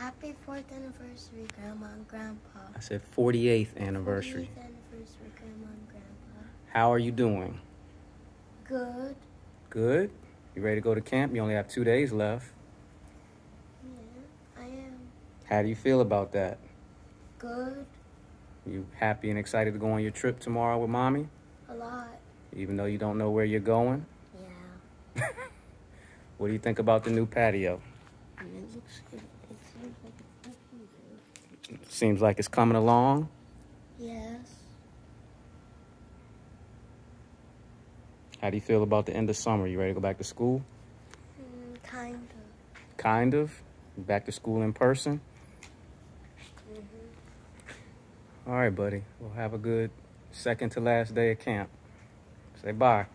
Happy fourth anniversary, Grandma and Grandpa. I said 48th anniversary. 48th anniversary, Grandma and Grandpa. How are you doing? Good. Good? You ready to go to camp? You only have two days left. Yeah, I am. How do you feel about that? Good. You happy and excited to go on your trip tomorrow with mommy? A lot. Even though you don't know where you're going? Yeah. What do you think about the new patio? It looks good. It seems like it's looking good. Seems like it's coming along. Yes. How do you feel about the end of summer? You ready to go back to school? Mm, kind of. Kind of. Back to school in person? Mm-hmm. All right, buddy. We'll have a good second to last day of camp. Say bye.